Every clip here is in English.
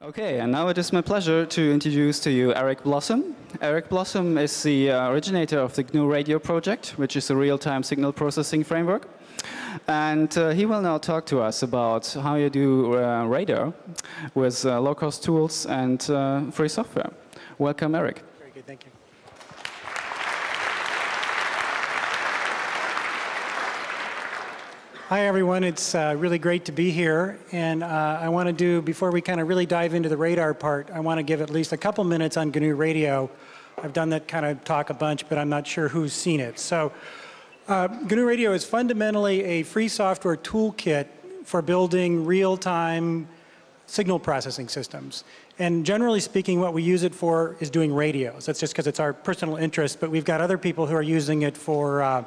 Okay, and now it is my pleasure to introduce to you Eric Blossom. Eric Blossom is the uh, originator of the GNU Radio project, which is a real-time signal processing framework. And uh, he will now talk to us about how you do uh, radar with uh, low-cost tools and uh, free software. Welcome, Eric. Very good, thank you. Hi, everyone. It's uh, really great to be here. And uh, I want to do, before we kind of really dive into the radar part, I want to give at least a couple minutes on GNU Radio. I've done that kind of talk a bunch, but I'm not sure who's seen it. So uh, GNU Radio is fundamentally a free software toolkit for building real-time signal processing systems. And generally speaking, what we use it for is doing radios. That's just because it's our personal interest, but we've got other people who are using it for uh,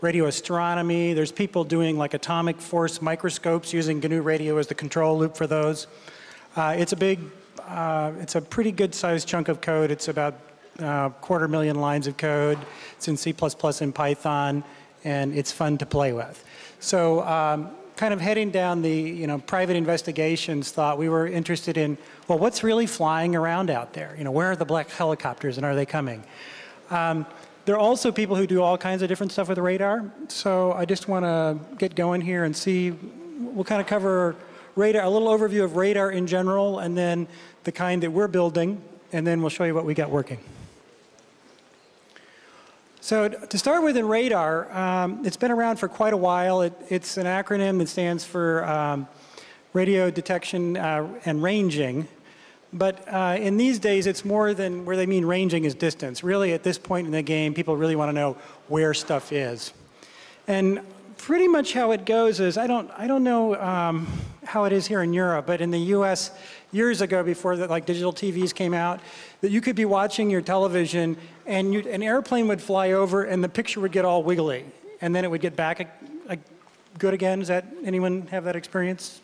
radio astronomy. There's people doing like atomic force microscopes using GNU radio as the control loop for those. Uh, it's a big, uh, it's a pretty good sized chunk of code. It's about uh, quarter million lines of code. It's in C++ and Python, and it's fun to play with. So um, kind of heading down the you know private investigations thought we were interested in well what's really flying around out there you know where are the black helicopters and are they coming um, there are also people who do all kinds of different stuff with radar so I just want to get going here and see we'll kind of cover radar a little overview of radar in general and then the kind that we're building and then we'll show you what we got working. So to start with in radar, um, it's been around for quite a while. It, it's an acronym that stands for um, radio detection uh, and ranging. But uh, in these days, it's more than where they mean ranging is distance. Really, at this point in the game, people really want to know where stuff is. And pretty much how it goes is, I don't, I don't know um, how it is here in Europe, but in the US, years ago before the, like digital TVs came out, that you could be watching your television and you, an airplane would fly over and the picture would get all wiggly and then it would get back a, a good again. Does that, anyone have that experience?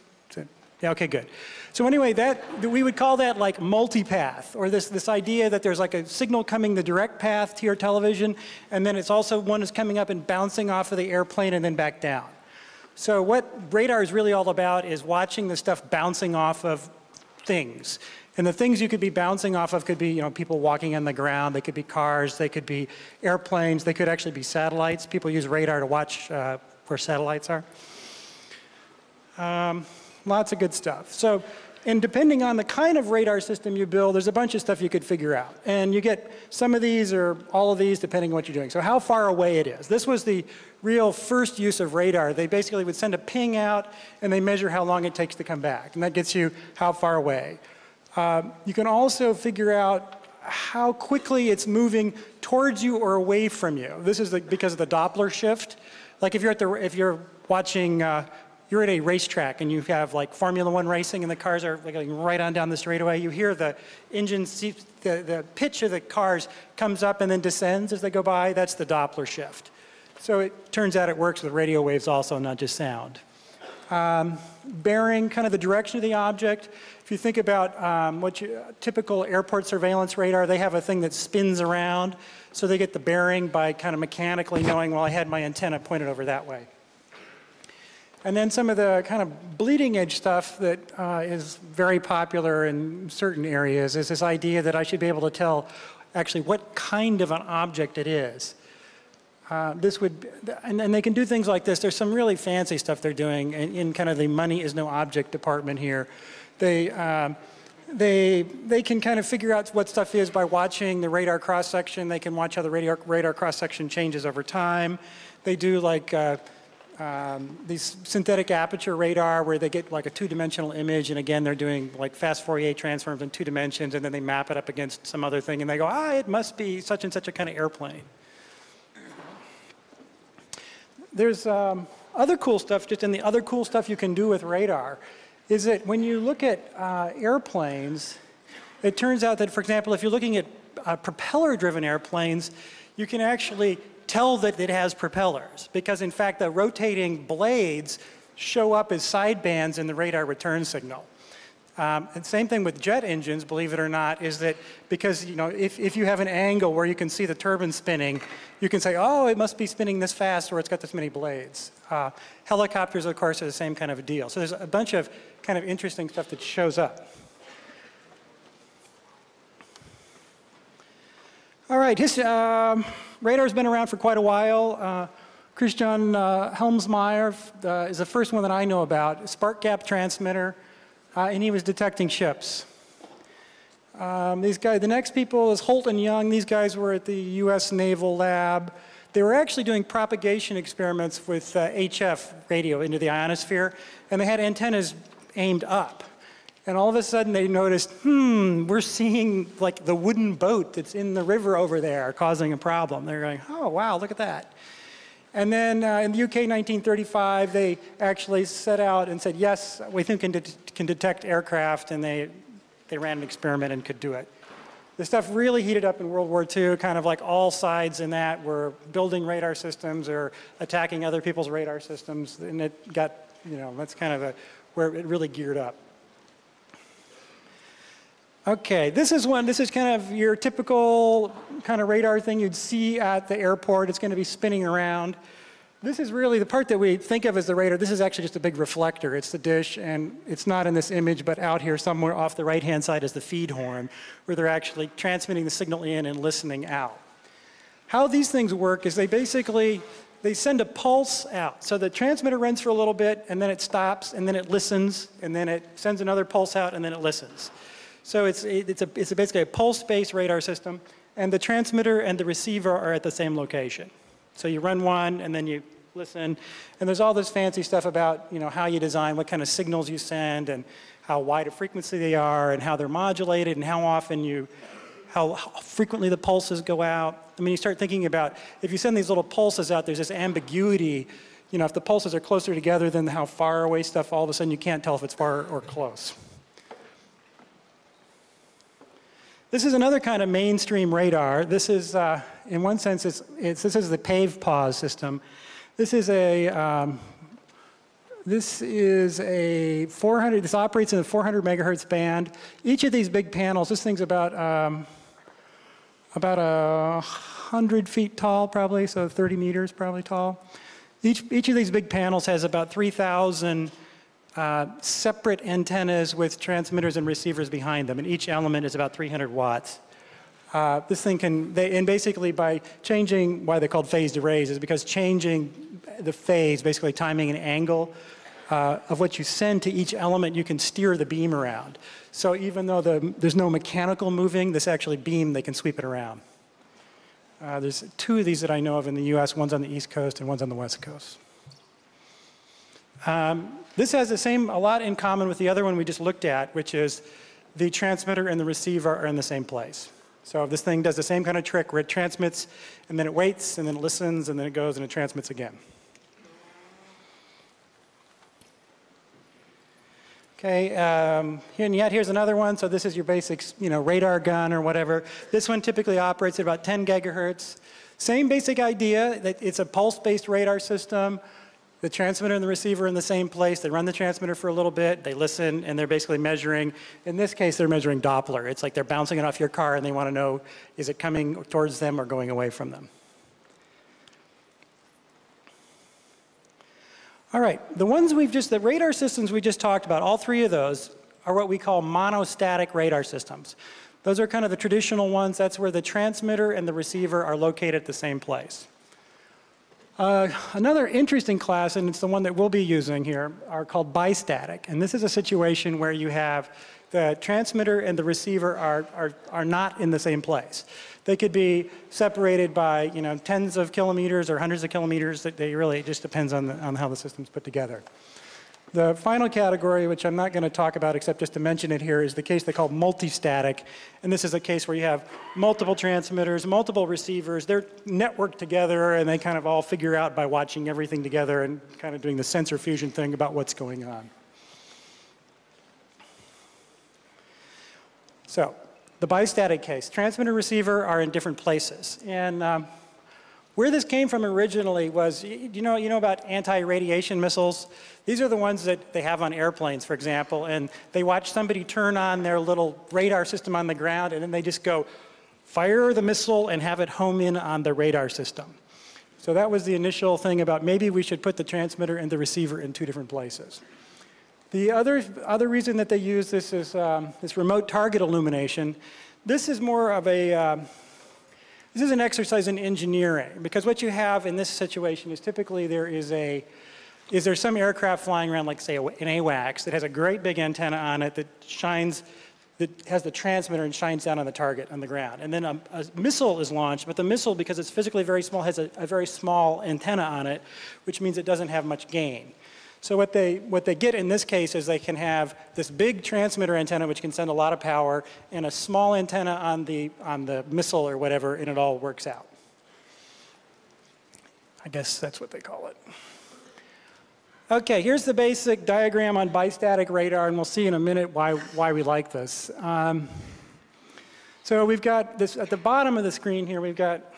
Yeah, okay, good. So anyway, that, we would call that like multipath, or this, this idea that there's like a signal coming the direct path to your television, and then it's also one is coming up and bouncing off of the airplane and then back down. So what radar is really all about is watching the stuff bouncing off of things. And the things you could be bouncing off of could be, you know, people walking on the ground, they could be cars, they could be airplanes, they could actually be satellites. People use radar to watch uh, where satellites are. Um, lots of good stuff. So, and depending on the kind of radar system you build, there's a bunch of stuff you could figure out. And you get some of these or all of these depending on what you're doing. So how far away it is. This was the real first use of radar. They basically would send a ping out and they measure how long it takes to come back. And that gets you how far away. Uh, you can also figure out how quickly it's moving towards you or away from you. This is the, because of the Doppler shift. Like if you're at the, if you're watching, uh, you're at a racetrack and you have like Formula One racing and the cars are going right on down the straightaway. You hear the engine, the, the pitch of the cars comes up and then descends as they go by. That's the Doppler shift. So it turns out it works with radio waves also, not just sound. Um, bearing kind of the direction of the object. If you think about um, what you, typical airport surveillance radar, they have a thing that spins around. So they get the bearing by kind of mechanically knowing, well, I had my antenna pointed over that way. And then some of the kind of bleeding edge stuff that uh, is very popular in certain areas is this idea that I should be able to tell actually what kind of an object it is. Uh, this would, and, and, they can do things like this. There's some really fancy stuff they're doing in, in kind of the money is no object department here. They, um, they, they can kind of figure out what stuff is by watching the radar cross section. They can watch how the radar, radar cross section changes over time. They do like uh, um, these synthetic aperture radar where they get like a two-dimensional image and again they're doing like fast Fourier transforms in two dimensions and then they map it up against some other thing and they go, ah, it must be such and such a kind of airplane. There's um, other cool stuff, just in the other cool stuff you can do with radar, is that when you look at uh, airplanes, it turns out that, for example, if you're looking at uh, propeller-driven airplanes, you can actually tell that it has propellers because in fact the rotating blades show up as sidebands in the radar return signal. Um, and same thing with jet engines, believe it or not, is that because you know if, if you have an angle where you can see the turbine spinning, you can say, oh, it must be spinning this fast or it's got this many blades. Uh, helicopters, of course, are the same kind of a deal. So there's a bunch of kind of interesting stuff that shows up. All right, um, radar's been around for quite a while. Uh, Christian uh, Hülsmeyer uh, is the first one that I know about, spark gap transmitter, uh, and he was detecting ships. Um, these guys, the next people is Hoyt and Young. These guys were at the U.S. Naval Lab. They were actually doing propagation experiments with HF uh, radio into the ionosphere, and they had antennas aimed up. And all of a sudden they noticed, hmm, we're seeing like the wooden boat that's in the river over there causing a problem. They're going, oh, wow, look at that. And then uh, in the UK 1935, they actually set out and said, yes, we think can, de can detect aircraft, and they, they ran an experiment and could do it. The stuff really heated up in World War II, kind of like all sides in that were building radar systems or attacking other people's radar systems, and it got, you know, that's kind of a, where it really geared up. Okay, this is one, this is kind of your typical kind of radar thing you'd see at the airport. It's going to be spinning around. This is really the part that we think of as the radar. This is actually just a big reflector. It's the dish, and it's not in this image, but out here somewhere off the right-hand side is the feed horn, where they're actually transmitting the signal in and listening out. How these things work is they basically, they send a pulse out. So the transmitter runs for a little bit, and then it stops, and then it listens, and then it sends another pulse out, and then it listens. So it's, it's, a, it's a basically a pulse-based radar system, and the transmitter and the receiver are at the same location. So you run one, and then you listen, and there's all this fancy stuff about you know, how you design, what kind of signals you send, and how wide a frequency they are, and how they're modulated, and how often you, how frequently the pulses go out. I mean, you start thinking about, if you send these little pulses out, there's this ambiguity. You know, if the pulses are closer together than how far away stuff, all of a sudden you can't tell if it's far or close. This is another kind of mainstream radar. This is, uh, in one sense, it's, it's, this is the PAVE-PAWS system. This is a, um, this is a 400, this operates in the 400 megahertz band. Each of these big panels, this thing's about, um, about a 100 feet tall probably, so 30 meters probably tall. Each, each of these big panels has about 3,000 uh, separate antennas with transmitters and receivers behind them, and each element is about 300 watts. Uh, this thing can, they, and basically by changing, why they're called phased arrays, is because changing the phase, basically timing and angle uh, of what you send to each element, you can steer the beam around. So even though the, there's no mechanical moving, this actually beam, they can sweep it around. Uh, there's two of these that I know of in the US, one's on the East Coast and one's on the West Coast. Um, this has the same, a lot in common with the other one we just looked at, which is the transmitter and the receiver are in the same place. So this thing does the same kind of trick where it transmits and then it waits and then it listens and then it goes and it transmits again. Okay, um, here, and yet here's another one. So this is your basic, you know, radar gun or whatever. This one typically operates at about 10 gigahertz. Same basic idea that it's a pulse-based radar system the transmitter and the receiver in the same place. They run the transmitter for a little bit, they listen, and they're basically measuring. In this case, they're measuring Doppler. It's like they're bouncing it off your car and they want to know is it coming towards them or going away from them. All right, the ones we've just, the radar systems we just talked about, all three of those are what we call monostatic radar systems. Those are kind of the traditional ones. That's where the transmitter and the receiver are located at the same place. Uh, another interesting class, and it's the one that we'll be using here, are called bistatic. And this is a situation where you have the transmitter and the receiver are, are, are not in the same place. They could be separated by you know, tens of kilometers or hundreds of kilometers. They really, it just depends on, the, on how the system's put together. The final category, which I'm not going to talk about except just to mention it here, is the case they call multistatic. And this is a case where you have multiple transmitters, multiple receivers. They're networked together and they kind of all figure out by watching everything together and kind of doing the sensor fusion thing about what's going on. So, the bistatic case. Transmitter and receiver are in different places. And um, where this came from originally was, you know, you know about anti-radiation missiles? These are the ones that they have on airplanes, for example, and they watch somebody turn on their little radar system on the ground, and then they just go, fire the missile and have it home in on the radar system. So that was the initial thing about maybe we should put the transmitter and the receiver in two different places. The other, other reason that they use this is um, this remote target illumination. This is more of a, um, This is an exercise in engineering because what you have in this situation is typically there is a is there some aircraft flying around like say an AWACS that has a great big antenna on it that shines that has the transmitter and shines down on the target on the ground. And then a, a missile is launched, but the missile, because it's physically very small, has a, a very small antenna on it, which means it doesn't have much gain. So what they, what they get in this case is they can have this big transmitter antenna which can send a lot of power and a small antenna on the, on the missile or whatever and it all works out. I guess that's what they call it. Okay, here's the basic diagram on bistatic radar and we'll see in a minute why, why we like this. Um, so we've got this, at the bottom of the screen here, we've got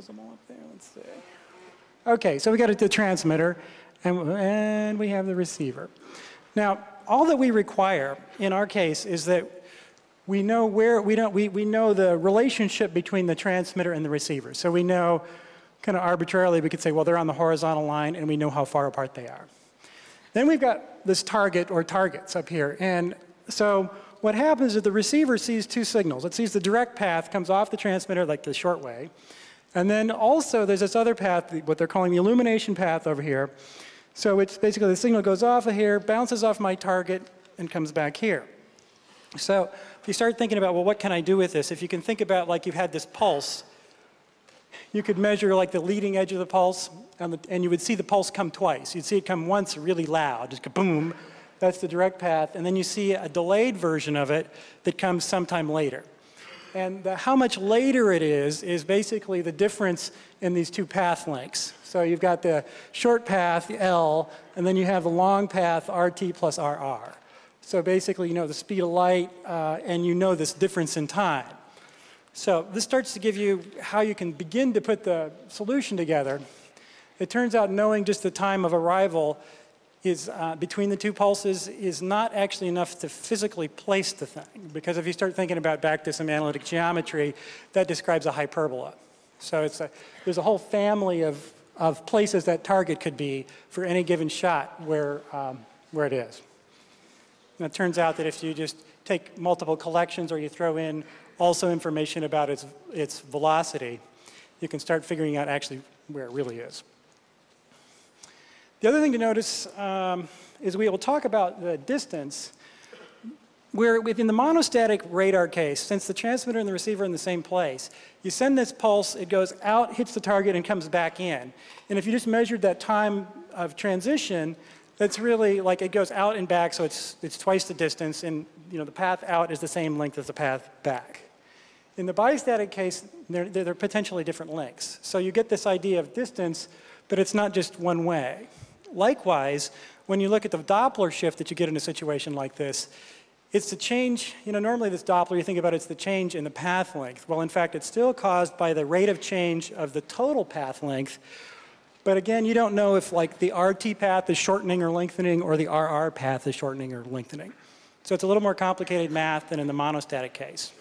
this visible up there? Let's see. Okay, so we got the transmitter and, and we have the receiver. Now, all that we require in our case is that we know where we don't we, we know the relationship between the transmitter and the receiver. So we know kind of arbitrarily we could say, well, they're on the horizontal line and we know how far apart they are. Then we've got this target or targets up here. And so what happens is the receiver sees two signals. It sees the direct path comes off the transmitter like the short way. And then also there's this other path, what they're calling the illumination path over here. So it's basically the signal goes off of here, bounces off my target, and comes back here. So if you start thinking about, well, what can I do with this? If you can think about like you've had this pulse, you could measure like the leading edge of the pulse, the, and you would see the pulse come twice. You'd see it come once really loud, just boom. That's the direct path. And then you see a delayed version of it that comes sometime later. And the, how much later it is, is basically the difference in these two path lengths. So you've got the short path, L, and then you have the long path, RT plus RR. So basically, you know the speed of light, uh, and you know this difference in time. So this starts to give you how you can begin to put the solution together. It turns out knowing just the time of arrival is uh, between the two pulses is not actually enough to physically place the thing. Because if you start thinking about back to some analytic geometry, that describes a hyperbola. So it's a, there's a whole family of, of places that target could be for any given shot where, um, where it is. And it turns out that if you just take multiple collections or you throw in also information about its, its velocity, you can start figuring out actually where it really is. The other thing to notice um, is we will talk about the distance where within the monostatic radar case, since the transmitter and the receiver are in the same place, you send this pulse, it goes out, hits the target, and comes back in. And if you just measured that time of transition, that's really like it goes out and back, so it's, it's twice the distance, and you know, the path out is the same length as the path back. In the bistatic case, they're, they're potentially different lengths. So you get this idea of distance, but it's not just one way. Likewise, when you look at the Doppler shift that you get in a situation like this, it's the change, you know, normally this Doppler, you think about it, it's the change in the path length. Well, in fact, it's still caused by the rate of change of the total path length. But again, you don't know if like the RT path is shortening or lengthening or the RR path is shortening or lengthening. So it's a little more complicated math than in the monostatic case.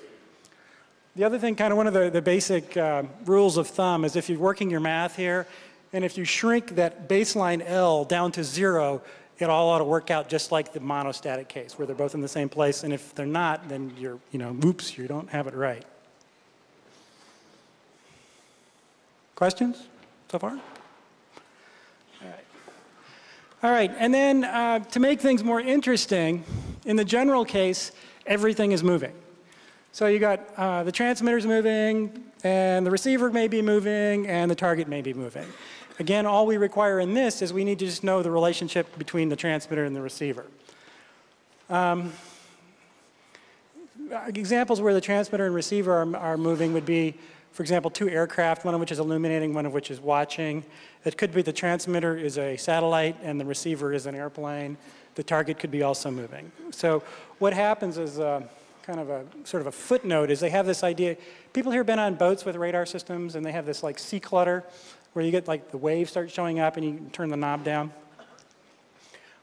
The other thing, kind of one of the, the basic uh, rules of thumb is if you're working your math here, and if you shrink that baseline L down to zero, it all ought to work out just like the monostatic case, where they're both in the same place. And if they're not, then you're, you know, oops, you don't have it right. Questions so far? All right. All right, and then uh, to make things more interesting, in the general case, everything is moving. So you got uh, the transmitter's moving, and the receiver may be moving, and the target may be moving. Again, all we require in this is we need to just know the relationship between the transmitter and the receiver. Um, examples where the transmitter and receiver are, are, moving would be, for example, two aircraft, one of which is illuminating, one of which is watching. It could be the transmitter is a satellite and the receiver is an airplane. The target could be also moving. So what happens is uh, kind of a sort of a footnote is they have this idea. People here been on boats with radar systems and they have this like sea clutter where you get like the waves start showing up and you turn the knob down?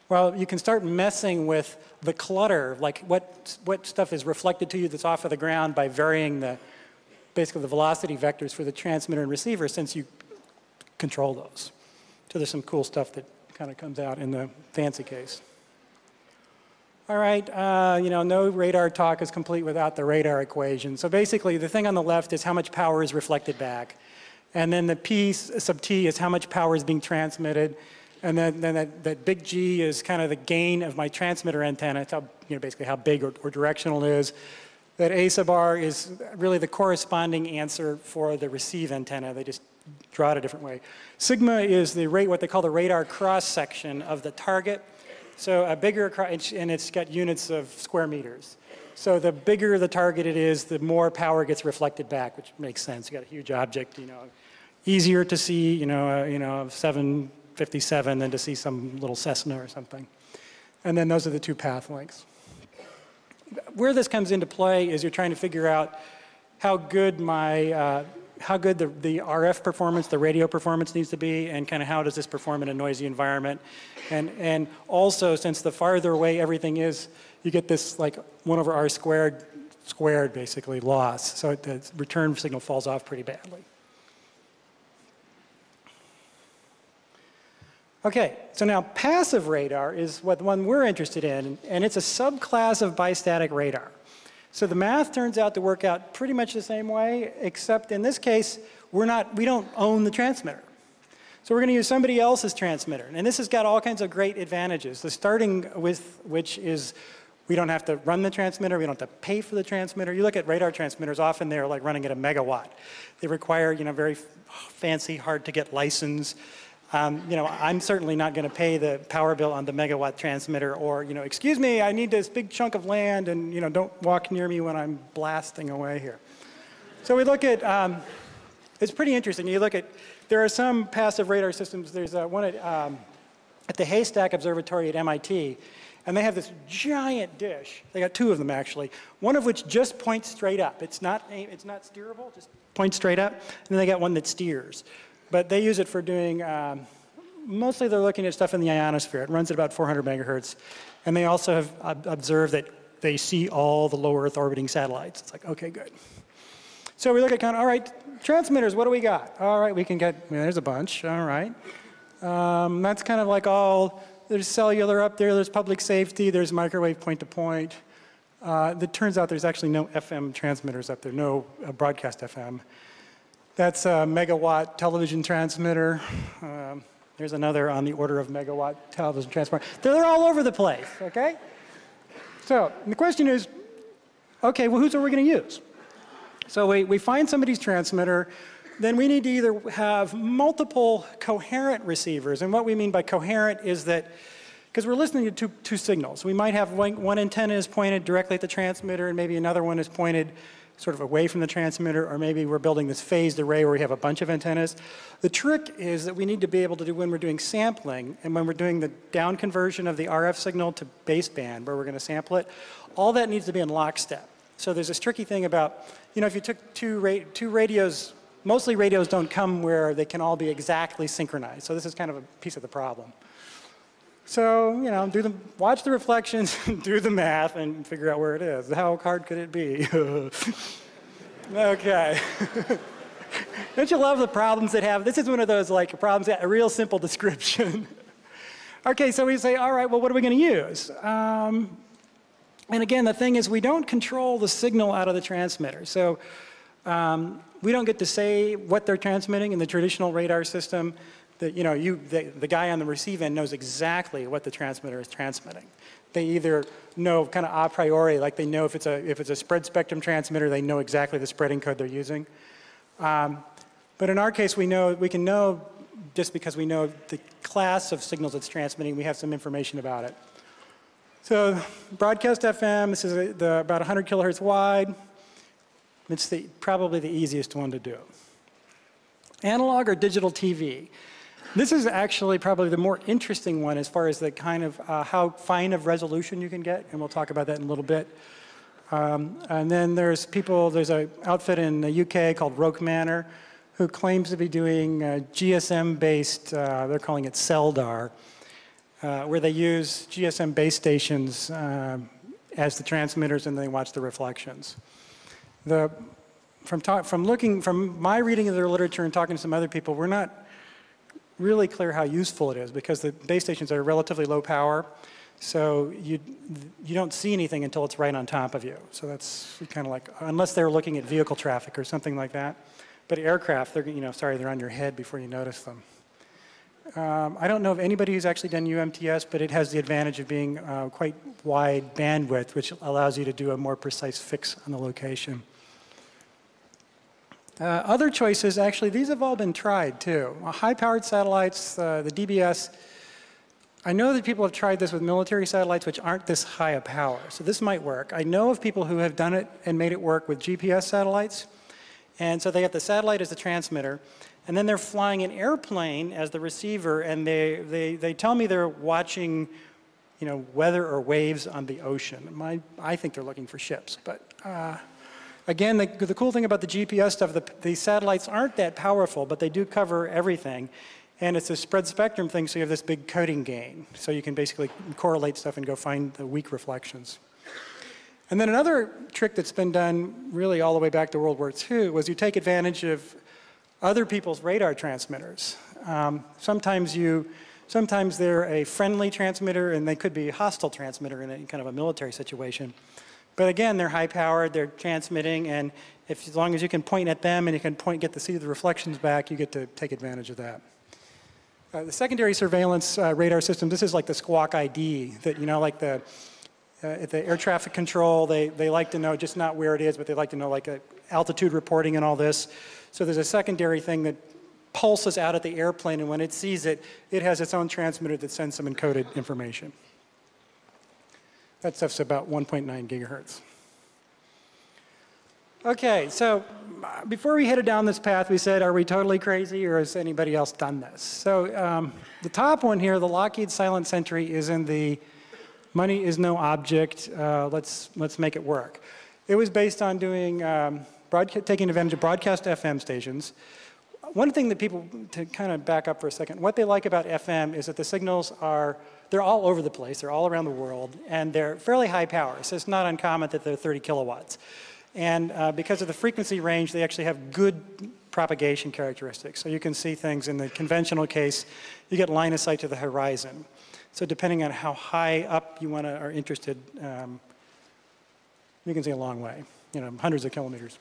Well, you can start messing with the clutter, like what, what stuff is reflected to you that's off of the ground by varying the, basically the velocity vectors for the transmitter and receiver since you control those. So there's some cool stuff that kind of comes out in the fancy case. all right, uh, you know, no radar talk is complete without the radar equation. So basically, the thing on the left is how much power is reflected back. And then the P sub T is how much power is being transmitted. And then, then that, that big G is kind of the gain of my transmitter antenna. It's how, you know, basically how big or, or directional it is. That A sub R is really the corresponding answer for the receive antenna. They just draw it a different way. Sigma is the rate, what they call the radar cross section of the target. So a bigger, and it's got units of square meters. So the bigger the target it is, the more power gets reflected back, which makes sense. You got a huge object, you know, easier to see, you know, uh, you know, 757 than to see some little Cessna or something. And then those are the two path lengths. Where this comes into play is you're trying to figure out how good my uh, how good the, the RF performance, the radio performance needs to be, and kind of how does this perform in a noisy environment. And, and also, since the farther away everything is, you get this like 1 over r squared, squared basically, loss. So the return signal falls off pretty badly. Okay, so now passive radar is what the one we're interested in, and it's a subclass of bistatic radar. So the math turns out to work out pretty much the same way, except in this case, we're not, we don't own the transmitter. So we're going to use somebody else's transmitter. And this has got all kinds of great advantages. The starting with which is we don't have to run the transmitter, we don't have to pay for the transmitter. You look at radar transmitters, often they're like running at a megawatt. They require, you know, very fancy, hard to get license. Um, you know, I'm certainly not going to pay the power bill on the megawatt transmitter or, you know, excuse me, I need this big chunk of land and, you know, don't walk near me when I'm blasting away here. So we look at, um, it's pretty interesting. You look at, there are some passive radar systems. There's uh, one at, um, at the Haystack Observatory at MIT, and they have this giant dish. They got two of them actually, one of which just points straight up. It's not, it's not steerable, just points straight up. And then they got one that steers. But they use it for doing, um, mostly they're looking at stuff in the ionosphere. It runs at about 400 megahertz. And they also have observed that they see all the low Earth orbiting satellites. It's like, okay, good. So we look at kind of, all right, transmitters, what do we got? All right, we can get, there's a bunch, all right. Um, that's kind of like all, there's cellular up there, there's public safety, there's microwave point-to-point. -point. Uh, it turns out there's actually no FM transmitters up there, no uh, broadcast FM. That's a megawatt television transmitter. Um, there's another on the order of megawatt television transmitter. They're all over the place, okay? So the question is, okay, well, whose are we going to use? So we, we find somebody's transmitter, then we need to either have multiple coherent receivers. And what we mean by coherent is that, because we're listening to two, two signals, we might have one, one antenna is pointed directly at the transmitter and maybe another one is pointed sort of away from the transmitter, or maybe we're building this phased array where we have a bunch of antennas. The trick is that we need to be able to do when we're doing sampling and when we're doing the down conversion of the RF signal to baseband, where we're going to sample it, all that needs to be in lockstep. So there's this tricky thing about, you know, if you took two, ra two radios, mostly radios don't come where they can all be exactly synchronized. So this is kind of a piece of the problem. So, you know, do the, watch the reflections, do the math, and figure out where it is. How hard could it be? okay. Don't you love the problems that have, this is one of those like problems, that, a real simple description. okay, so we say, all right, well, what are we going to use? Um, and again, the thing is we don't control the signal out of the transmitter. So um, we don't get to say what they're transmitting in the traditional radar system the, you know, you, the, the guy on the receive end knows exactly what the transmitter is transmitting. They either know kind of a priori, like they know if it's a, if it's a spread spectrum transmitter, they know exactly the spreading code they're using. Um, but in our case, we know, we can know just because we know the class of signals it's transmitting, we have some information about it. So broadcast FM, this is a, the, about 100 kilohertz wide. It's the, probably the easiest one to do. Analog or digital TV. This is actually probably the more interesting one as far as the kind of uh, how fine of resolution you can get, and we'll talk about that in a little bit. Um, and then there's people, there's an outfit in the UK called Roke Manor who claims to be doing uh, GSM-based, uh, they're calling it CELLDAR, uh, where they use GSM base stations uh, as the transmitters and they watch the reflections. The, from, from looking, from my reading of the literature and talking to some other people, we're not really clear how useful it is because the base stations are relatively low power. So you, you don't see anything until it's right on top of you. So that's kind of like, unless they're looking at vehicle traffic or something like that. But aircraft, they're, you know, sorry, they're on your head before you notice them. Um, I don't know of anybody who's actually done UMTS, but it has the advantage of being uh, quite wide bandwidth, which allows you to do a more precise fix on the location. Uh, other choices, actually, these have all been tried too. High-powered satellites, uh, the DBS, I know that people have tried this with military satellites which aren't this high a power, so this might work. I know of people who have done it and made it work with GPS satellites, and so they have the satellite as the transmitter, and then they're flying an airplane as the receiver, and they, they, they tell me they're watching you know, weather or waves on the ocean. My, I think they're looking for ships, but uh, again, the, the, cool thing about the GPS stuff, the, the satellites aren't that powerful, but they do cover everything. And it's a spread spectrum thing, so you have this big coding gain. So you can basically correlate stuff and go find the weak reflections. And then another trick that's been done really all the way back to World War II was you take advantage of other people's radar transmitters. Um, sometimes you, sometimes they're a friendly transmitter and they could be a hostile transmitter in a kind of a military situation. But again, they're high powered, they're transmitting, and if, as long as you can point at them and you can point, get to see the reflections back, you get to take advantage of that. Uh, the secondary surveillance uh, radar system, this is like the squawk ID that, you know, like the, uh, the air traffic control, they, they like to know just not where it is, but they like to know like altitude reporting and all this. So there's a secondary thing that pulses out at the airplane, and when it sees it, it has its own transmitter that sends some encoded information. That stuff's about 1.9 gigahertz. Okay, so before we headed down this path, we said, are we totally crazy or has anybody else done this? So um, the top one here, the Lockheed Silent Sentry, is in the money is no object, uh, let's, let's make it work. It was based on doing, um, taking advantage of broadcast FM stations. One thing that people, to kind of back up for a second, what they like about FM is that the signals are they're all over the place, they're all around the world, and they're fairly high power, so it's not uncommon that they're 30 kilowatts. And uh, because of the frequency range, they actually have good propagation characteristics. So you can see things in the conventional case, you get line of sight to the horizon. So depending on how high up you want to are interested, um, you can see a long way, you know, hundreds of kilometers.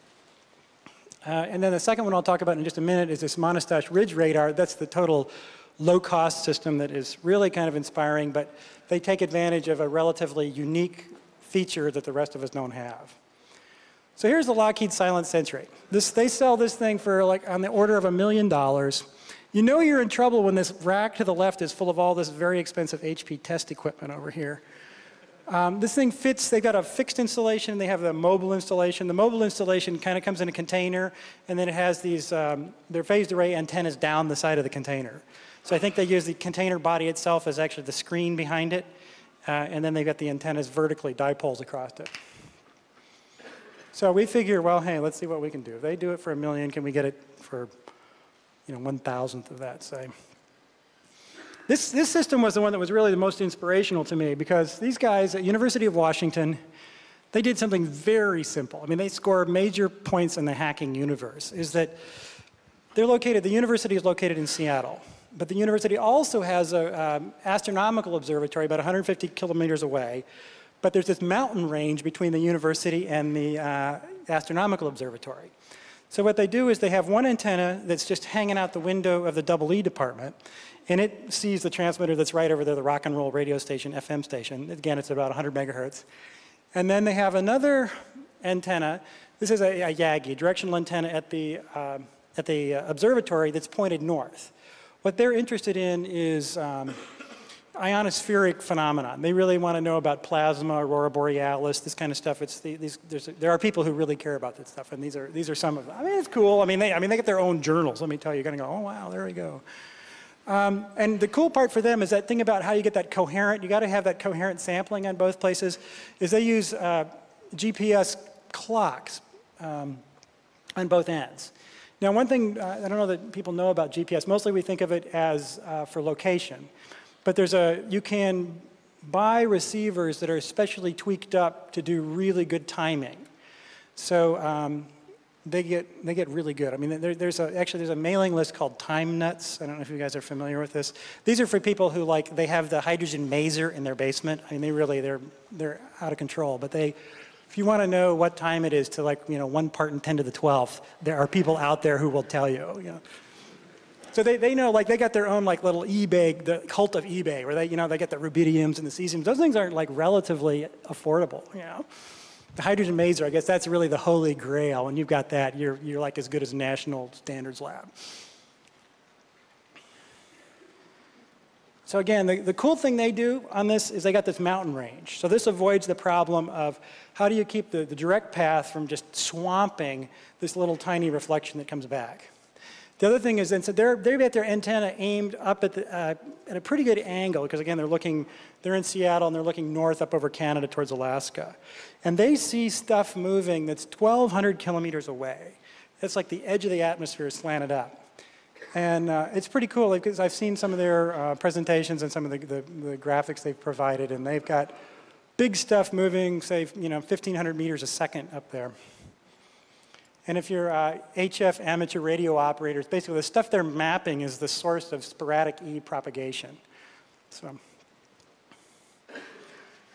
Uh, and then the second one I'll talk about in just a minute is this Manastash Ridge radar. That's the total low-cost system that is really kind of inspiring, but they take advantage of a relatively unique feature that the rest of us don't have. So here's the Lockheed Silent Sentry. This, they sell this thing for like on the order of a million dollars. You know you're in trouble when this rack to the left is full of all this very expensive HP test equipment over here. Um, this thing fits, they've got a fixed installation, they have a mobile installation. The mobile installation kind of comes in a container, and then it has these, um, their phased array antennas down the side of the container. So I think they use the container body itself as actually the screen behind it, uh, and then they've got the antennas vertically, dipoles across it. So we figure, well, hey, let's see what we can do. If they do it for a million, can we get it for, you know, one thousandth of that, say? This, this system was the one that was really the most inspirational to me because these guys at University of Washington, they did something very simple. I mean, they score major points in the hacking universe, is that they're located, the university is located in Seattle. But the university also has an um, astronomical observatory about 150 kilometers away. But there's this mountain range between the university and the uh, astronomical observatory. So what they do is they have one antenna that's just hanging out the window of the double E department, and it sees the transmitter that's right over there, the rock and roll radio station, FM station. Again, it's about 100 megahertz. And then they have another antenna. This is a, a YAGI, directional antenna at the, uh, at the uh, observatory that's pointed north. What they're interested in is um, ionospheric phenomenon. They really want to know about plasma, aurora borealis, this kind of stuff. It's the, these, there are people who really care about this stuff, and these are, these are some of them. I mean, it's cool. I mean, they, I mean, they get their own journals. Let me tell you, you're going to go, oh, wow, there we go. Um, and the cool part for them is that thing about how you get that coherent, you got to have that coherent sampling on both places, is they use uh, GPS clocks um, on both ends. Now, one thing uh, I don't know that people know about GPS, mostly we think of it as uh, for location. But there's a, you can buy receivers that are specially tweaked up to do really good timing. So um, they get they get really good. I mean, there, there's a, actually there's a mailing list called Time Nuts. I don't know if you guys are familiar with this. These are for people who like they have the hydrogen maser in their basement. I mean, they really they're they're out of control. But they, if you want to know what time it is to like you know one part in ten to the twelfth, there are people out there who will tell you. You know. So they, they know, like, they got their own, like, little eBay, the cult of eBay, where they, you know, they get the rubidiums and the cesiums. Those things aren't, like, relatively affordable, you know? The hydrogen maser, I guess that's really the holy grail. When you've got that, you're, you're like as good as National Standards Lab. So again, the, the cool thing they do on this is they got this mountain range. So this avoids the problem of how do you keep the, the direct path from just swamping this little tiny reflection that comes back. The other thing is, then, so they're, they've got their antenna aimed up at, the, uh, at a pretty good angle, because again, they're looking, they're in Seattle and they're looking north up over Canada towards Alaska. And they see stuff moving that's 1,200 kilometers away. It's like the edge of the atmosphere slanted up. And uh, it's pretty cool because I've seen some of their uh, presentations and some of the, the, the, graphics they've provided, and they've got big stuff moving, say, you know, 1,500 meters a second up there. And if you're uh, HF amateur radio operators, basically the stuff they're mapping is the source of sporadic E propagation. So,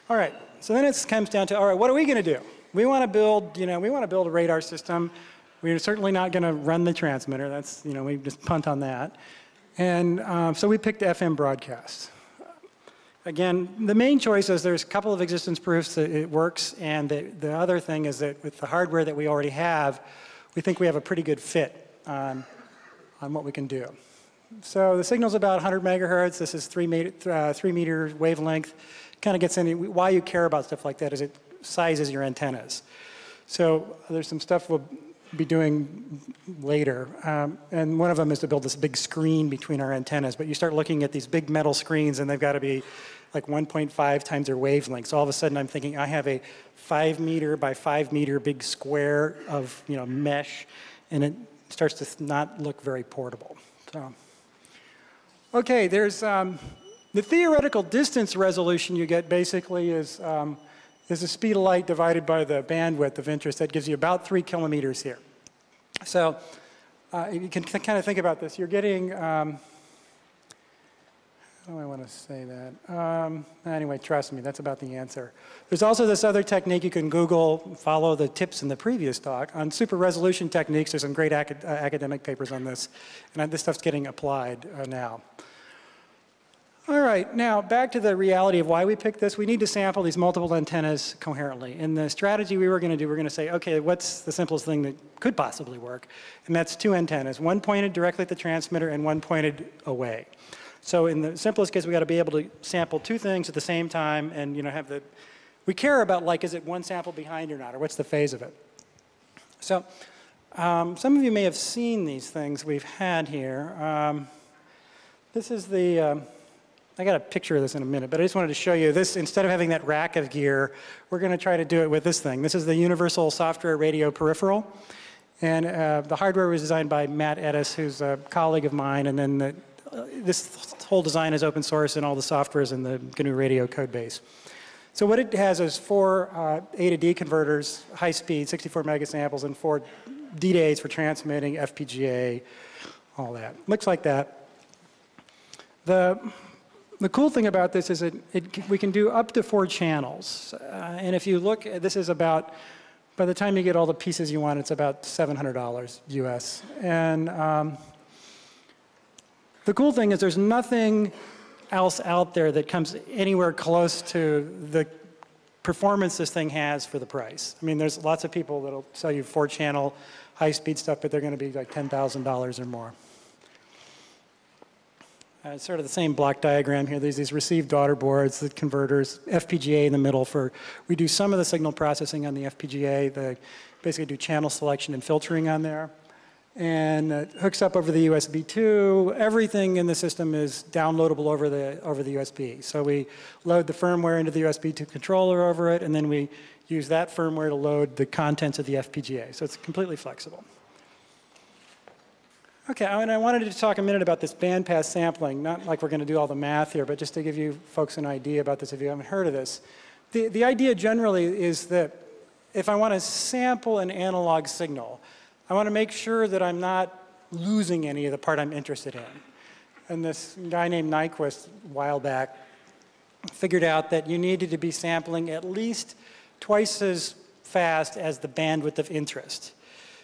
all right. So then it comes down to, all right, what are we going to do? We want to build, you know, we want to build a radar system. We're certainly not going to run the transmitter. That's, you know, we just punt on that. And um, so we picked FM broadcast. Again, the main choice is there's a couple of existence proofs that it works, and the, the other thing is that with the hardware that we already have, we think we have a pretty good fit on, on what we can do. So the signal's about 100 megahertz. This is three meter, uh, three meter wavelength. Kind of gets into why you care about stuff like that is it sizes your antennas. So there's some stuff we'll be doing later. Um, and one of them is to build this big screen between our antennas. But you start looking at these big metal screens and they've got to be like 1.5 times their wavelength. So all of a sudden I'm thinking I have a five meter by five meter big square of you know mesh and it starts to not look very portable. So, okay, there's um, the theoretical distance resolution you get basically is um, is the speed of light divided by the bandwidth of interest. That gives you about three kilometers here. So uh, you can kind of think about this. You're getting, um, do I want to say that? Um, anyway, trust me, that's about the answer. There's also this other technique you can Google, follow the tips in the previous talk. On super resolution techniques, there's some great acad uh, academic papers on this, and this stuff's getting applied uh, now. All right, now back to the reality of why we picked this. We need to sample these multiple antennas coherently. And the strategy we were going to do, we're going to say, okay, what's the simplest thing that could possibly work? And that's two antennas, one pointed directly at the transmitter and one pointed away. So in the simplest case, we got to be able to sample two things at the same time and you know have the, we care about like, is it one sample behind or not, or what's the phase of it? So um, some of you may have seen these things we've had here. Um, this is the, um, I got a picture of this in a minute, but I just wanted to show you this. Instead of having that rack of gear, we're going to try to do it with this thing. This is the Universal Software Radio Peripheral. And uh, the hardware was designed by Matt Ettus, who's a colleague of mine. And then the, this whole design is open source, and all the software is in the GNU Radio code base. So what it has is four uh, A to D converters, high speed, 64 megasamples, and four D to A's for transmitting, FPGA, all that. Looks like that. The the cool thing about this is that it, we can do up to four channels. Uh, and if you look, this is about, by the time you get all the pieces you want, it's about $700 US. And um, the cool thing is there's nothing else out there that comes anywhere close to the performance this thing has for the price. I mean, there's lots of people that'll sell you four channel high speed stuff, but they're going to be like $10,000 or more. Uh, sort of the same block diagram here. There's these receive daughter boards, the converters, FPGA in the middle for, we do some of the signal processing on the FPGA, the, basically do channel selection and filtering on there. And it hooks up over the USB 2. Everything in the system is downloadable over the, over the USB. So we load the firmware into the USB 2 controller over it, and then we use that firmware to load the contents of the FPGA. So it's completely flexible. Okay, and I wanted to talk a minute about this bandpass sampling, not like we're going to do all the math here, but just to give you folks an idea about this if you haven't heard of this. The, the idea generally is that if I want to sample an analog signal, I want to make sure that I'm not losing any of the part I'm interested in. And this guy named Nyquist, a while back, figured out that you needed to be sampling at least twice as fast as the bandwidth of interest.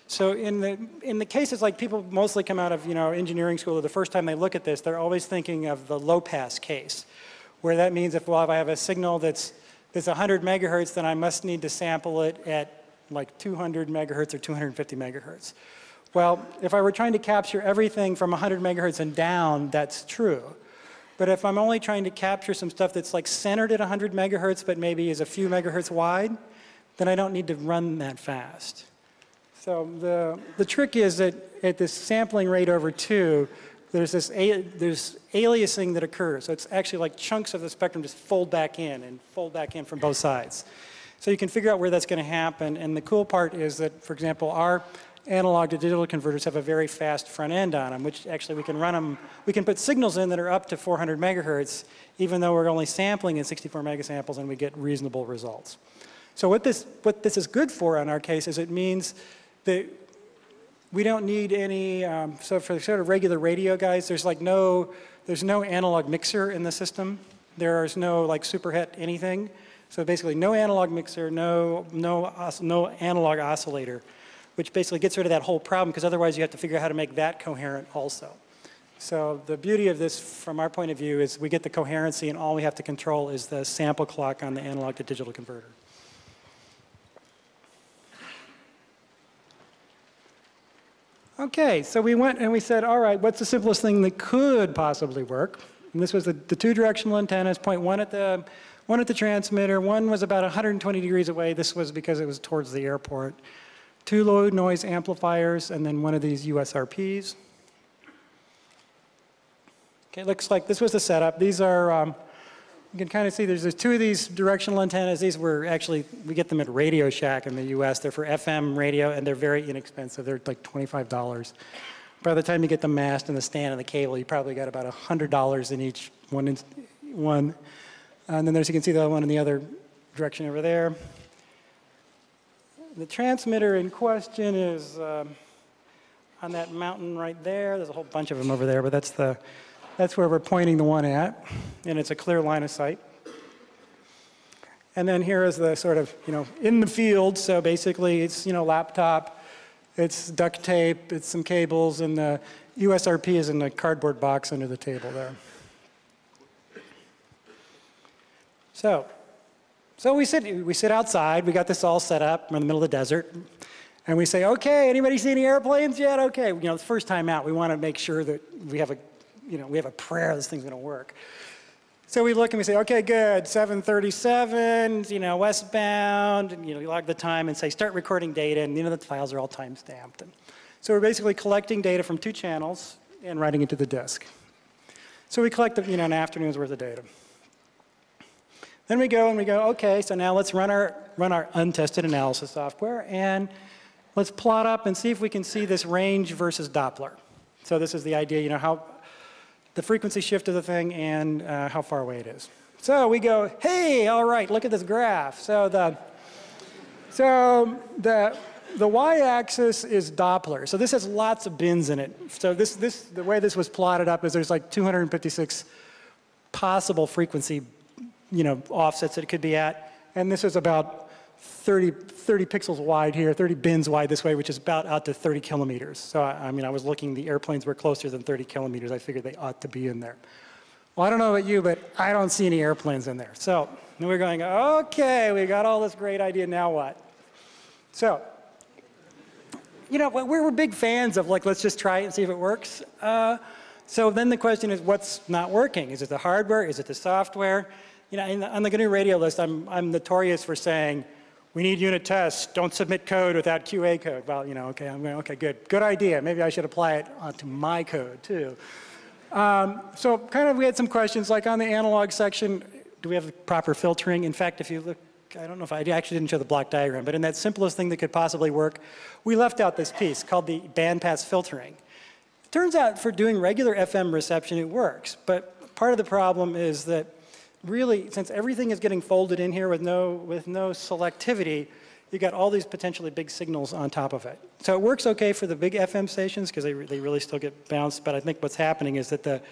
So in the, in the cases like people mostly come out of you know, engineering school, the first time they look at this, they're always thinking of the low pass case, where that means if, well, if I have a signal that's, that's 100 megahertz, then I must need to sample it at like 200 megahertz or 250 megahertz. Well, if I were trying to capture everything from 100 megahertz and down, that's true. But if I'm only trying to capture some stuff that's like centered at 100 megahertz, but maybe is a few megahertz wide, then I don't need to run that fast. So the, the trick is that at this sampling rate over two, there's this there's aliasing that occurs. So it's actually like chunks of the spectrum just fold back in and fold back in from both sides. So you can figure out where that's going to happen. And the cool part is that, for example, our analog to digital converters have a very fast front end on them, which actually we can run them, we can put signals in that are up to 400 megahertz, even though we're only sampling in 64 megasamples and we get reasonable results. So what this, what this is good for in our case is it means that we don't need any, um, so for sort of regular radio guys, there's like no, there's no analog mixer in the system. There's no like superhet anything. So basically no analog mixer, no, no, no analog oscillator which basically gets rid of that whole problem because otherwise you have to figure out how to make that coherent also. So the beauty of this from our point of view is we get the coherency and all we have to control is the sample clock on the analog to digital converter. Okay, so we went and we said, all right, what's the simplest thing that could possibly work? And this was the, the two directional antennas, point one at the one at the transmitter, one was about 120 degrees away. This was because it was towards the airport two low noise amplifiers, and then one of these USRPs. Okay, looks like this was the setup. These are, um, you can kind of see there's, there's two of these directional antennas. These were actually, we get them at Radio Shack in the US. They're for FM radio, and they're very inexpensive. They're like $25. By the time you get the mast and the stand and the cable, you probably got about $100 in each one. One. And then there's, you can see the one in the other direction over there. The transmitter in question is um, on that mountain right there. There's a whole bunch of them over there, but that's, the, that's where we're pointing the one at, and it's a clear line of sight. And then here is the sort of, you know, in the field, so basically it's, you know, laptop, it's duct tape, it's some cables, and the USRP is in the cardboard box under the table there. So so we sit, we sit outside, we got this all set up, we're in the middle of the desert, and we say, okay, anybody see any airplanes yet? Okay, you know, the first time out, we want to make sure that we have a, you know, we have a prayer this thing's going to work. So we look and we say, okay, good, 737, you know, westbound, and, you know, you log the time and say, start recording data, and, you know, the files are all time stamped. And so we're basically collecting data from two channels and writing it to the disk. So we collect, you know, an afternoon's worth of data. Then we go and we go, okay, so now let's run our, run our untested analysis software and let's plot up and see if we can see this range versus Doppler. So this is the idea, you know, how the frequency shift of the thing and uh, how far away it is. So we go, hey, all right, look at this graph. So the, so the, the y-axis is Doppler. So this has lots of bins in it. So this, this, the way this was plotted up is there's like 256 possible frequency you know, offsets that it could be at. And this is about 30, 30 pixels wide here, 30 bins wide this way, which is about out to 30 kilometers. So, I, I mean, I was looking, the airplanes were closer than 30 kilometers. I figured they ought to be in there. Well, I don't know about you, but I don't see any airplanes in there. So we're going, okay, we got all this great idea, now what? So, you know, we're, big fans of like, let's just try it and see if it works. Uh, so then the question is, what's not working? Is it the hardware? Is it the software? You know, the, on the GNU radio list, I'm, I'm notorious for saying, we need unit tests, don't submit code without QA code. Well, you know, okay, I'm going, okay, good, good idea. Maybe I should apply it onto my code too. Um, so kind of we had some questions, like on the analog section, do we have the proper filtering? In fact, if you look, I don't know if I, I actually didn't show the block diagram, but in that simplest thing that could possibly work, we left out this piece called the bandpass filtering. It turns out for doing regular FM reception, it works, but part of the problem is that really, since everything is getting folded in here with no, with no selectivity, you got all these potentially big signals on top of it. So it works okay for the big FM stations because they, they really still get bounced, but I think what's happening is that the,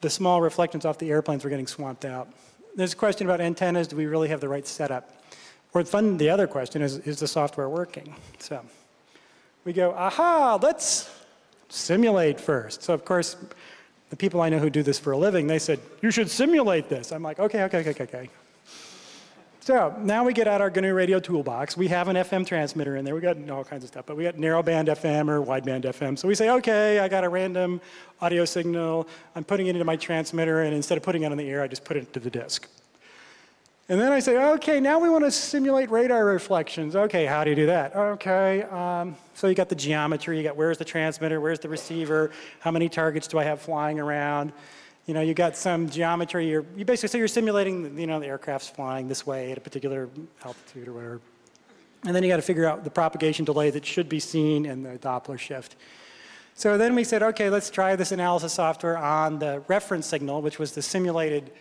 the small reflectance off the airplanes are getting swamped out. There's a question about antennas. Do we really have the right setup? Or fun, the other question is, is the software working? So we go, aha, let's simulate first. So of course, the people I know who do this for a living, they said, you should simulate this. I'm like, okay, okay, okay, okay. So now we get out our GNU Radio toolbox. We have an FM transmitter in there. We got all kinds of stuff, but we got narrowband FM or wideband FM. So we say, okay, I got a random audio signal. I'm putting it into my transmitter, and instead of putting it on the air, I just put it to the disk. And then I say, okay, now we want to simulate radar reflections. Okay, how do you do that? Okay, um, so you got the geometry, you got where's the transmitter, where's the receiver, how many targets do I have flying around? You know, you got some geometry, you're, you basically, so you're simulating, you know, the aircraft's flying this way at a particular altitude or whatever. And then you got to figure out the propagation delay that should be seen in the Doppler shift. So then we said, okay, let's try this analysis software on the reference signal, which was the simulated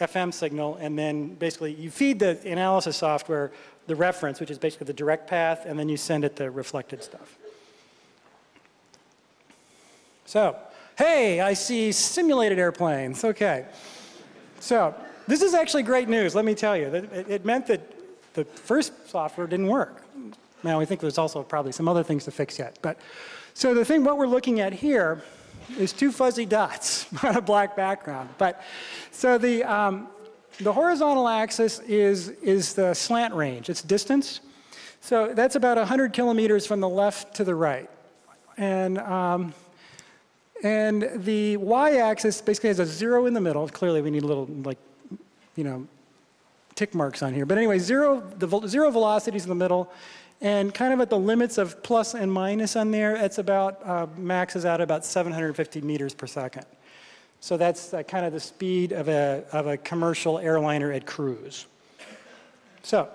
FM signal, and then basically you feed the analysis software the reference, which is basically the direct path, and then you send it the reflected stuff. So, hey, I see simulated airplanes. Okay. So, this is actually great news, let me tell you. It, it meant that the first software didn't work. Now, we think there's also probably some other things to fix yet. But, so the thing, what we're looking at here is two fuzzy dots on a black background. But so the, um, the horizontal axis is, is the slant range, it's distance. So that's about 100 kilometers from the left to the right. And, um, and the y-axis basically has a zero in the middle. Clearly we need a little, like, you know, tick marks on here. But anyway, zero, the zero velocity is in the middle. And kind of at the limits of plus and minus on there, it's about, uh, maxes out about 750 meters per second. So that's uh, kind of the speed of a, of a commercial airliner at cruise. So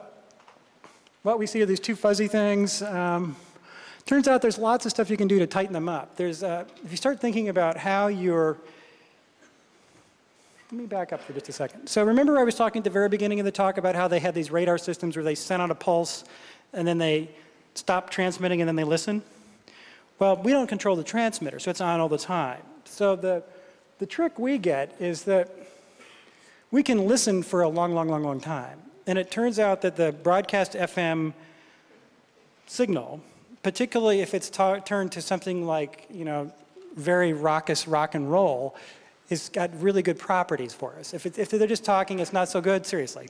what we see are these two fuzzy things. Um, turns out there's lots of stuff you can do to tighten them up. There's, uh, if you start thinking about how you're, let me back up for just a second. So remember I was talking at the very beginning of the talk about how they had these radar systems where they sent out a pulse and then they stop transmitting and then they listen? Well, we don't control the transmitter, so it's on all the time. So the, the trick we get is that we can listen for a long, long, long, long time. And it turns out that the broadcast FM signal, particularly if it's turned to something like, you know, very raucous rock and roll, has got really good properties for us. If, it, if they're just talking, it's not so good, seriously.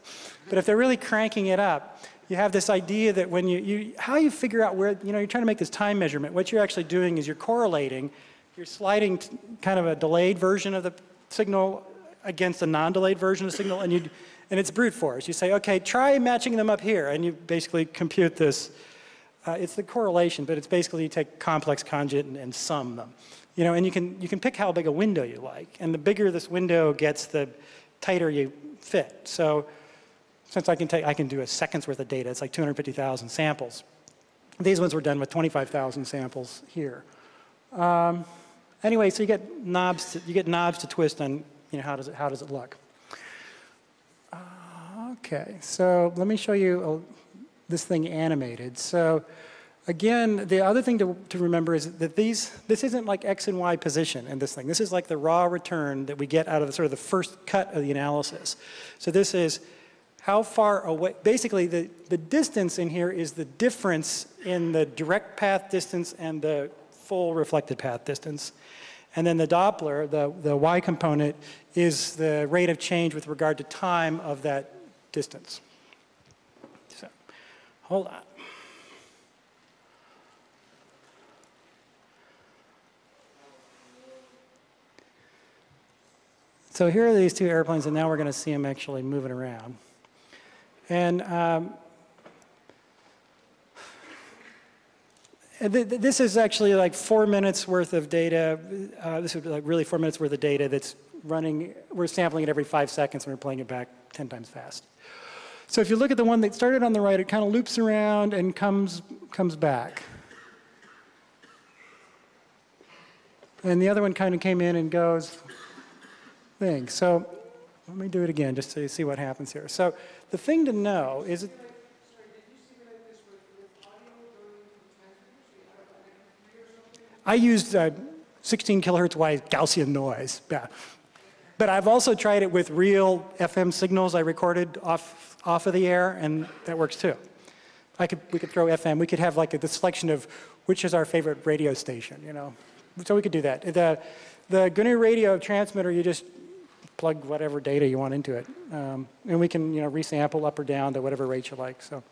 But if they're really cranking it up, you have this idea that when you, you, how you figure out where, you know, you're trying to make this time measurement, what you're actually doing is you're correlating, you're sliding kind of a delayed version of the signal against a non-delayed version of the signal, and, you, and it's brute force. You say, okay, try matching them up here, and you basically compute this. Uh, it's the correlation, but it's basically you take complex conjugate and, and sum them. You know, and you can, you can pick how big a window you like, and the bigger this window gets, the tighter you fit. So since I can, take, I can do a second's worth of data, it's like 250,000 samples. These ones were done with 25,000 samples here. Um, anyway, so you get knobs, to, you get knobs to twist on, you know, how does it, how does it look? Uh, okay, so let me show you a, this thing animated. So again, the other thing to, to remember is that these, this isn't like X and Y position in this thing. This is like the raw return that we get out of the, sort of the first cut of the analysis. So this is how far away, basically the, the distance in here is the difference in the direct path distance and the full reflected path distance. And then the Doppler, the, the y component, is the rate of change with regard to time of that distance. So, hold on. So here are these two airplanes, and now we're going to see them actually moving around. And um, this is actually like four minutes worth of data. Uh, this is like really four minutes worth of data that's running. We're sampling it every five seconds and we're playing it back 10 times fast. So if you look at the one that started on the right, it kind of loops around and comes, comes back. And the other one kind of came in and goes thing. So let me do it again just so you see what happens here. So the thing to know is that I used uh, 16 kilohertz wide Gaussian noise. Yeah. But I've also tried it with real FM signals I recorded off, off of the air, and that works too. I could, we could throw FM. We could have like a, the selection of which is our favorite radio station, you know. So we could do that. The, the GNU radio transmitter, you just plug whatever data you want into it. Um, and we can, you know, resample up or down to whatever rate you like. So.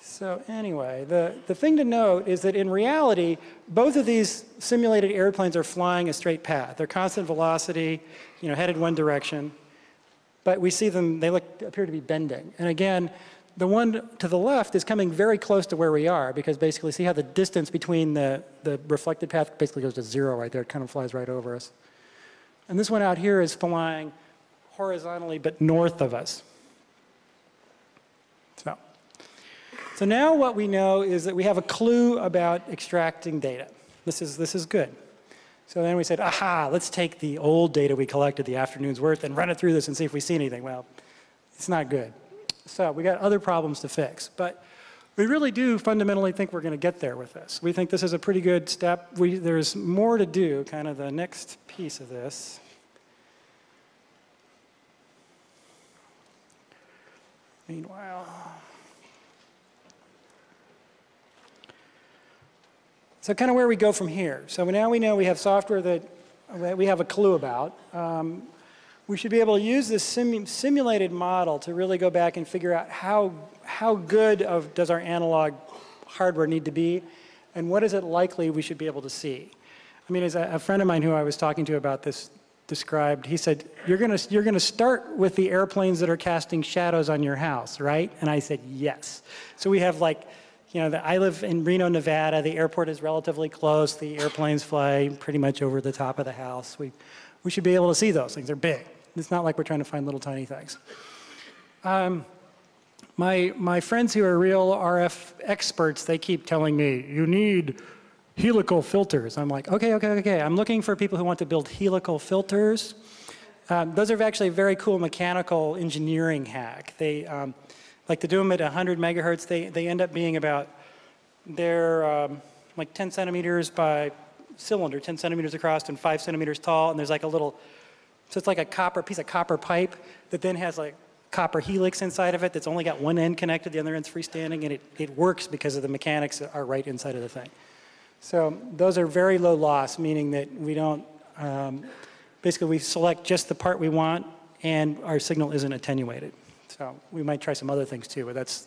So anyway, the, the thing to note is that in reality, both of these simulated airplanes are flying a straight path. They're constant velocity, you know, headed one direction. But we see them, they look, appear to be bending. And again, the one to the left is coming very close to where we are because basically see how the distance between the, the reflected path basically goes to zero right there. It kind of flies right over us. And this one out here is flying horizontally but north of us. So, so now what we know is that we have a clue about extracting data. This is, this is good. So then we said, aha, let's take the old data we collected the afternoon's worth and run it through this and see if we see anything. Well, it's not good. So we got other problems to fix. But we really do fundamentally think we're going to get there with this. We think this is a pretty good step. We, there's more to do, kind of the next piece of this. Meanwhile, so kind of where we go from here. So now we know we have software that we have a clue about. Um, we should be able to use this sim simulated model to really go back and figure out how, how good of does our analog hardware need to be and what is it likely we should be able to see. I mean, as a, a friend of mine who I was talking to about this described, he said, you're gonna, you're gonna start with the airplanes that are casting shadows on your house, right? And I said, yes. So we have like, you know, the, I live in Reno, Nevada. The airport is relatively close. The airplanes fly pretty much over the top of the house. We, we should be able to see those things. They're big. It's not like we're trying to find little tiny things. Um, my, my friends who are real RF experts, they keep telling me, you need helical filters. I'm like, okay, okay, okay. I'm looking for people who want to build helical filters. Um, those are actually a very cool mechanical engineering hack. They um, like to do them at 100 megahertz. They, they end up being about, they're um, like 10 centimeters by cylinder, 10 centimeters across and 5 centimeters tall, and there's like a little so it's like a copper piece of copper pipe that then has like copper helix inside of it that's only got one end connected, the other end's freestanding, and it, it works because of the mechanics that are right inside of the thing. So those are very low loss, meaning that we don't, um, basically we select just the part we want and our signal isn't attenuated. So we might try some other things too, but that's,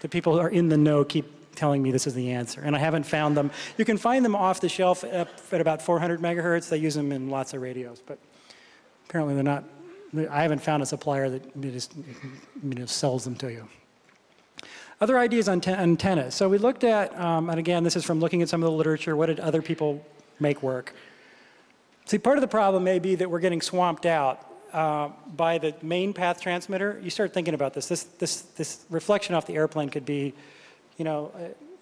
the people who are in the know keep telling me this is the answer. And I haven't found them. You can find them off the shelf at about 400 megahertz. They use them in lots of radios, but apparently they're not, I haven't found a supplier that just you know, sells them to you. Other ideas on antennas. So we looked at, um, and again, this is from looking at some of the literature, what did other people make work? See, part of the problem may be that we're getting swamped out uh, by the main path transmitter. You start thinking about this. This, this, this reflection off the airplane could be, you know,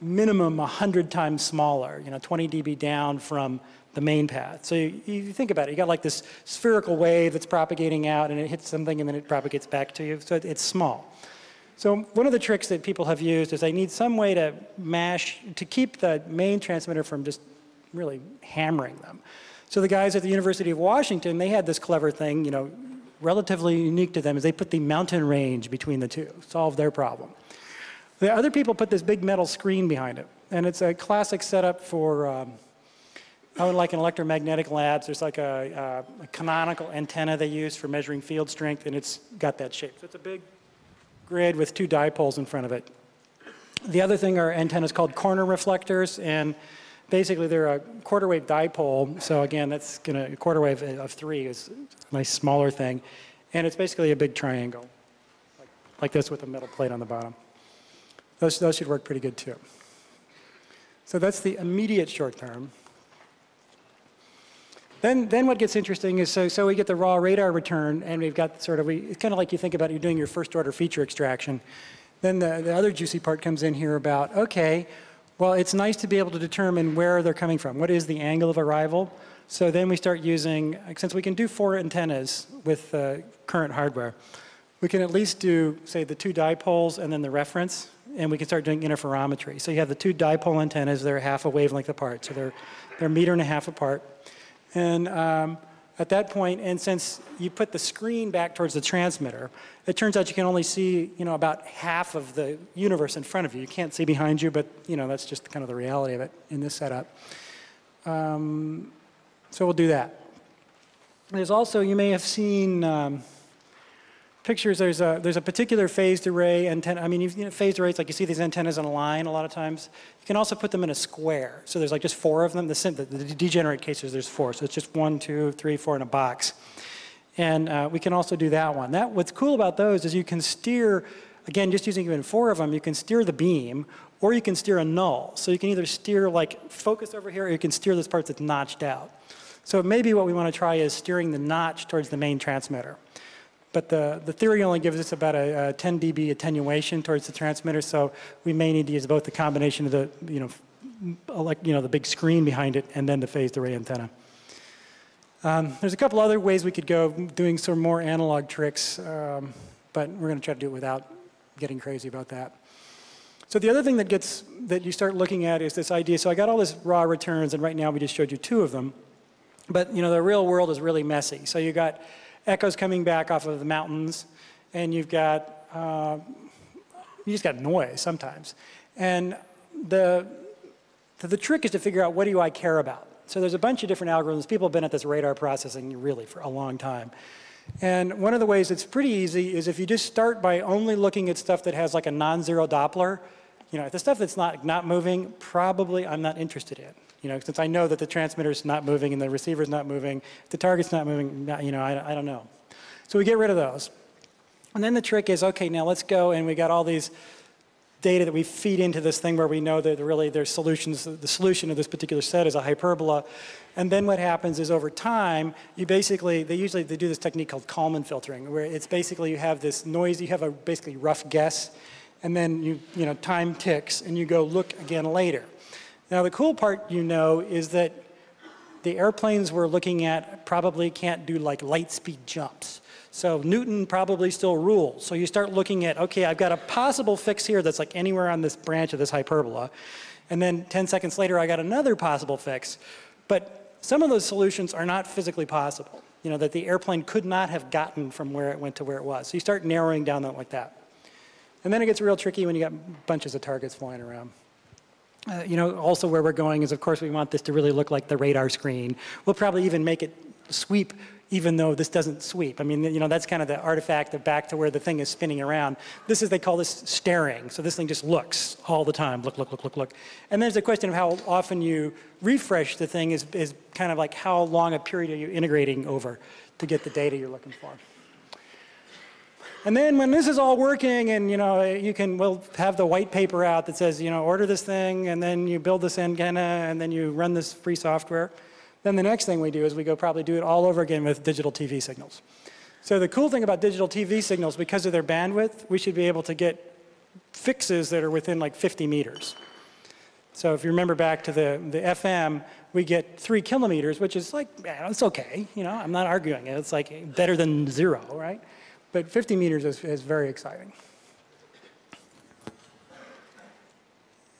minimum 100 times smaller, you know, 20 dB down from the main path. So you, you, think about it, you got like this spherical wave that's propagating out and it hits something and then it propagates back to you. So it, it's small. So one of the tricks that people have used is they need some way to mash, to keep the main transmitter from just really hammering them. So the guys at the University of Washington, they had this clever thing, you know, relatively unique to them, is they put the mountain range between the two, solve their problem. The other people put this big metal screen behind it, and it's a classic setup for um, Oh, like in electromagnetic labs, there's like a, a, a, canonical antenna they use for measuring field strength, and it's got that shape. So it's a big grid with two dipoles in front of it. The other thing are antennas called corner reflectors, and basically they're a quarter wave dipole. So again, that's gonna a quarter wave of three is a nice smaller thing, and it's basically a big triangle, like, like this with a metal plate on the bottom. Those, those should work pretty good too. So that's the immediate short term. Then, then what gets interesting is so, so we get the raw radar return and we've got sort of, we, it's kind of like you think about you're doing your first order feature extraction. Then the, the other juicy part comes in here about, okay, well, it's nice to be able to determine where they're coming from. What is the angle of arrival? So then we start using, since we can do four antennas with uh, current hardware, we can at least do, say, the two dipoles and then the reference and we can start doing interferometry. So you have the two dipole antennas, they're half a wavelength apart, so they're, they're a meter and a half apart. And um, at that point, and since you put the screen back towards the transmitter, it turns out you can only see, you know, about half of the universe in front of you. You can't see behind you, but, you know, that's just kind of the reality of it in this setup. Um, so we'll do that. There's also, you may have seen um, pictures, there's a, there's a particular phased array antenna. I mean, you know, phased arrays, like you see these antennas in a line a lot of times. You can also put them in a square. So there's like just four of them. The, the, the degenerate cases, there's four. So it's just one, two, three, four in a box. And uh, we can also do that one. That, what's cool about those is you can steer, again, just using even four of them, you can steer the beam or you can steer a null. So you can either steer like focus over here or you can steer this part that's notched out. So maybe what we want to try is steering the notch towards the main transmitter. But the, the theory only gives us about a, a 10 dB attenuation towards the transmitter, so we may need to use both the combination of the, you know, like, you know, the big screen behind it and then the phased array antenna. Um, there's a couple other ways we could go doing some more analog tricks, um, but we're going to try to do it without getting crazy about that. So the other thing that gets that you start looking at is this idea. So I got all this raw returns, and right now we just showed you two of them. But you know the real world is really messy. So you got echoes coming back off of the mountains, and you've got, uh, you just got noise sometimes. And the, the trick is to figure out what do I care about. So there's a bunch of different algorithms. People have been at this radar processing really for a long time. And one of the ways it's pretty easy is if you just start by only looking at stuff that has like a non-zero Doppler, you know, the stuff that's not, not moving, probably I'm not interested in. You know, since I know that the transmitter is not moving and the receiver is not moving, the target's not moving, you know, I, I don't know. So we get rid of those. And then the trick is, okay, now let's go and we got all these data that we feed into this thing where we know that really there's solutions, the solution of this particular set is a hyperbola. And then what happens is over time, you basically, they usually they do this technique called Kalman filtering, where it's basically you have this noise, you have a basically rough guess, and then you, you know, time ticks and you go look again later. Now the cool part you know is that the airplanes we're looking at probably can't do like light speed jumps. So Newton probably still rules. So you start looking at, okay, I've got a possible fix here that's like anywhere on this branch of this hyperbola. And then 10 seconds later, I got another possible fix. But some of those solutions are not physically possible. You know, that the airplane could not have gotten from where it went to where it was. So you start narrowing down that like that. And then it gets real tricky when you got bunches of targets flying around. Uh, you know, also where we're going is, of course, we want this to really look like the radar screen. We'll probably even make it sweep even though this doesn't sweep. I mean, you know, that's kind of the artifact of back to where the thing is spinning around. This is, they call this staring. So this thing just looks all the time, look, look, look, look, look. And there's a question of how often you refresh the thing is, is kind of like how long a period are you integrating over to get the data you're looking for. And then when this is all working and you know you can we'll have the white paper out that says you know order this thing and then you build this antenna and then you run this free software. Then the next thing we do is we go probably do it all over again with digital TV signals. So the cool thing about digital TV signals, because of their bandwidth, we should be able to get fixes that are within like 50 meters. So if you remember back to the, the FM, we get three kilometers, which is like, yeah, it's okay. You know, I'm not arguing it. It's like better than zero, right? But 50 meters is, is very exciting.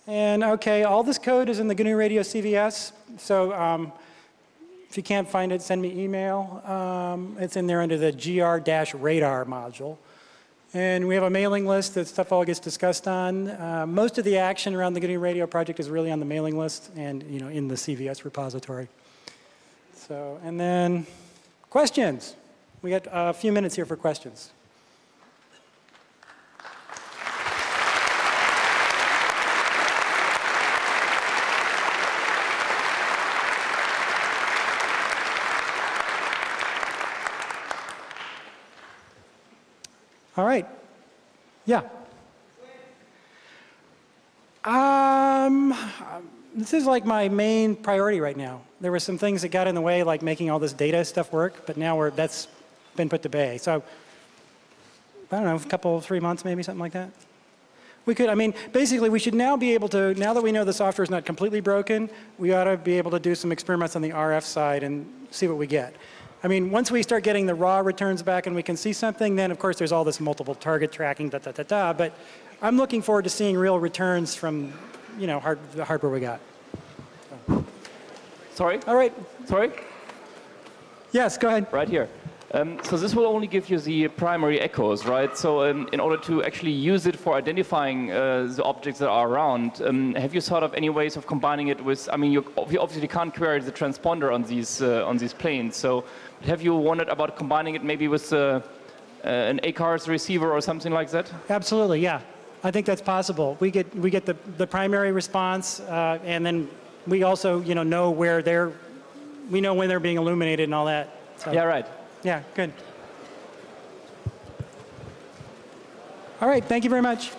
And okay, all this code is in the GNU Radio CVS. So um, if you can't find it, send me email. Um, it's in there under the GR-radar module. And we have a mailing list that stuff all gets discussed on. Uh, most of the action around the GNU Radio project is really on the mailing list and you know in the CVS repository. So, and then questions. We got a few minutes here for questions. All right. Yeah. Um, this is like my main priority right now. There were some things that got in the way, like making all this data stuff work, but now we're, that's been put to bay. So, I don't know, a couple, three months maybe, something like that. We could, I mean, basically we should now be able to, now that we know the software is not completely broken, we ought to be able to do some experiments on the RF side and see what we get. I mean, once we start getting the raw returns back and we can see something, then of course there's all this multiple target tracking, da da da da. But I'm looking forward to seeing real returns from, you know, hard, the hardware we got. Sorry, All right. sorry, Yes, go ahead. right here. Um, so this will only give you the primary echoes, right? So um, in order to actually use it for identifying uh, the objects that are around, um, have you thought of any ways of combining it with? I mean, you you obviously can't query the transponder on these uh, on these planes. So have you wondered about combining it maybe with uh, uh, an ACARS receiver or something like that? Absolutely, yeah. I think that's possible. We get we get the, the primary response, uh, and then we also you know know where they're, we know when they're being illuminated and all that. So, Yeah, right. Yeah, good. All right, thank you very much.